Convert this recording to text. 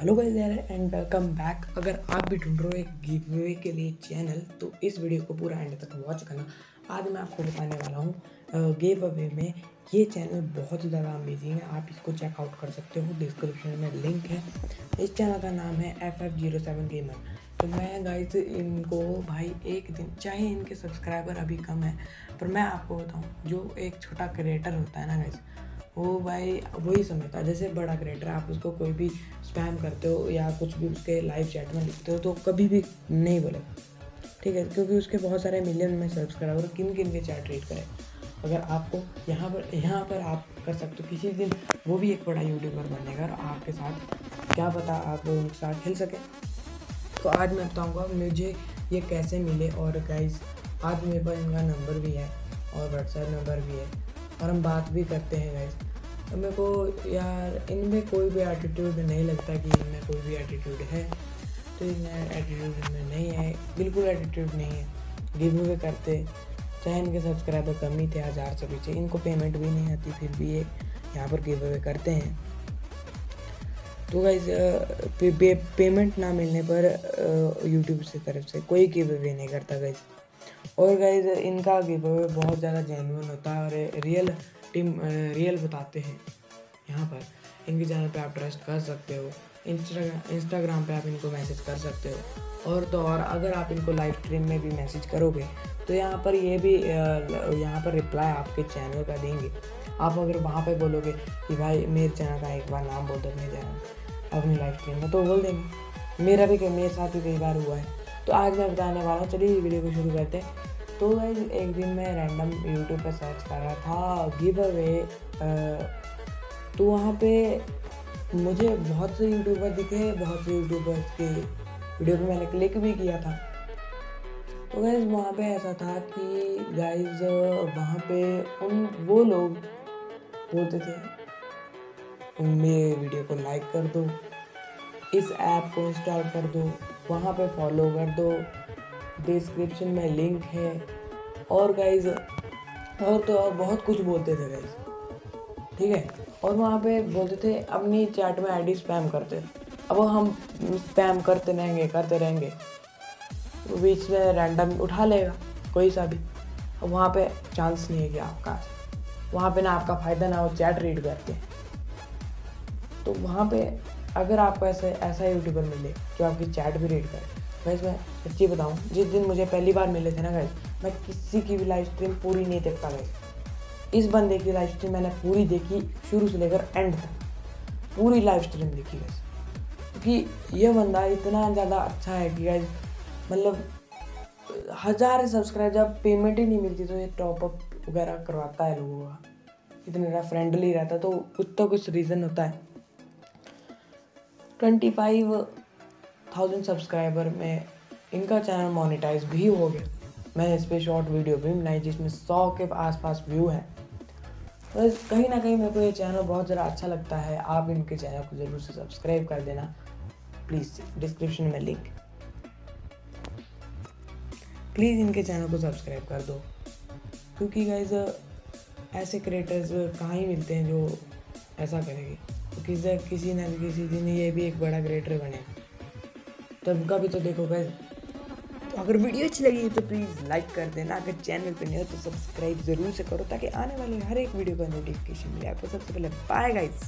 Hello guys and welcome back अगर आप भी ढूंढ रहे हो एक गिव के लिए चैनल तो इस वीडियो को पूरा एंड तक वॉच करना। आज मैं आपको बताने वाला हूँ गिव अवे में ये चैनल बहुत ज़्यादा अमेजिंग है। आप इसको चेकआउट कर सकते हो। डिस्क्रिप्शन में लिंक है। इस चैनल का नाम है F F zero seven gamer तो मैं गाइस इनको भाई एक दिन, चाहे इनके सब्सक्राइबर अभी कम है, पर मैं आपको बताऊँ, जो एक छोटा क्रिएटर होता है ना गाइस वो भाई, वही समझता है। जैसे बड़ा क्रिएटर आप उसको कोई भी स्पैम करते हो या कुछ भी उसके लाइव चैट में लिखते हो तो कभी भी नहीं बोलेगा ठीक है, क्योंकि उसके बहुत सारे मिलियन में सब्सक्राइबर किन किन के चैट रीड करें। अगर आपको यहाँ पर यहाँ पर आप कर सकते हो, किसी दिन वो भी एक बड़ा यूट्यूबर बनेगा और आपके साथ क्या पता आप उनके साथ खेल सके। तो आज मैं बताऊँगा, मुझे ये कैसे मिले और गाइज़ आज मेरे पास इनका नंबर भी है और व्हाट्सएप नंबर भी है। और हम बात भी करते हैं गाइज़ तो मेरे को यार इनमें कोई भी एटीट्यूड नहीं लगता कि इनमें कोई भी एटीट्यूड है। तो इनमें एटीट्यूड इनमें नहीं है बिल्कुल एटीट्यूड नहीं है। गिव अवे करते चाहे इनके सब्सक्राइबर कम ही थे हज़ार से पीछे। इनको पेमेंट भी नहीं आती फिर भी ये यहाँ पर गिव अवे करते हैं। तो गाइज़ पे, पे, पेमेंट ना मिलने पर यूट्यूब से तरफ़ से कोई गिव अवे नहीं करता गाइज़ और गाइज़ इनका गिव अवे बहुत ज़्यादा जेनुअन होता है और रियल टीम रियल बताते हैं। यहाँ पर इनके चैनल पे आप ट्रस्ट कर सकते हो। इंस्टाग्राम इंस्टाग्राम पे आप इनको मैसेज कर सकते हो। और तो और अगर आप इनको लाइव स्ट्रीम में भी मैसेज करोगे तो यहाँ पर ये भी यहाँ पर रिप्लाई आपके चैनल का देंगे। आप अगर वहाँ पे बोलोगे कि भाई, मेरे चैनल का एक बार नाम बोल दो, अपने चैनल अपनी लाइव स्ट्रीम में तो बोल देंगे। मेरा भी, मेरे साथ भी कई बार हुआ है। तो आज मैं बताने वाला हूँ। चलिए वीडियो को शुरू करते हैं। तो गाइज़ एक दिन मैं रैंडम यूट्यूब पर सर्च कर रहा था गिव अवे तो वहाँ पे मुझे बहुत से यूट्यूबर दिखे, बहुत से यूट्यूबर्स के वीडियो पे मैंने क्लिक भी किया था। तो गाइज़ वहाँ पे ऐसा था कि गाइज़ वहाँ पे उन, वो लोग बोलते थे मेरे वीडियो को लाइक कर दो, इस ऐप को इंस्टॉल कर दो। वहाँ पे फॉलो कर दो। डिस्क्रिप्शन में लिंक है। और गाइज़ और तो और बहुत कुछ बोलते थे गाइज़ ठीक है? और वहाँ पे बोलते थे, अपनी चैट में आईडी स्पैम करते। अब हम स्पैम करते रहेंगे करते रहेंगे। बीच में रैंडम उठा लेगा, कोई सा भी। अब वहाँ पे चांस नहीं है कि आपका। वहाँ पे ना आपका फ़ायदा, ना वो चैट रीड करते तो वहाँ पे अगर आपको ऐसे, ऐसा यूट्यूबर मिले जो आपकी चैट भी रीड करे। गैस मैं सच्ची बताऊँ, जिस दिन मुझे पहली बार मिले थे ना गैस मैं किसी की भी लाइव स्ट्रीम पूरी नहीं देखता गैस इस बंदे की लाइव स्ट्रीम मैंने पूरी देखी शुरू से लेकर एंड तक। पूरी लाइव स्ट्रीम देखी गैस क्योंकि ये बंदा इतना ज़्यादा अच्छा है कि गैस मतलब हज़ार सब्सक्राइब जब पेमेंट ही नहीं मिलती तो ये टॉपअप वगैरह करवाता है लोगों का। इतना फ्रेंडली रहता है तो कुछ तो कुछ रीज़न होता है। ट्वेंटी फाइव थाउज़ेंड सब्सक्राइबर में इनका चैनल मोनेटाइज भी हो गया। मैंने इस पर शॉर्ट वीडियो भी बनाई जिसमें सौ के आसपास व्यू है। तो कहीं ना कहीं मेरे को ये चैनल बहुत ज़रा अच्छा लगता है। आप इनके चैनल को ज़रूर से सब्सक्राइब कर देना। प्लीज़ डिस्क्रिप्शन में लिंक प्लीज़ इनके चैनल को सब्सक्राइब कर दो। क्योंकि गाइज़ ऐसे क्रिएटर्स कहाँ ही मिलते हैं जो ऐसा करेंगे। किसी किसी न किसी दिन ये भी एक बड़ा क्रिएटर बने। तब का भी तो देखो गैस तो अगर वीडियो अच्छी लगी तो प्लीज़ लाइक कर देना। अगर चैनल पर नहीं हो तो सब्सक्राइब ज़रूर से करो ताकि आने वाले हर एक वीडियो का नोटिफिकेशन मिले। आपको सबसे पहले बाय गाइस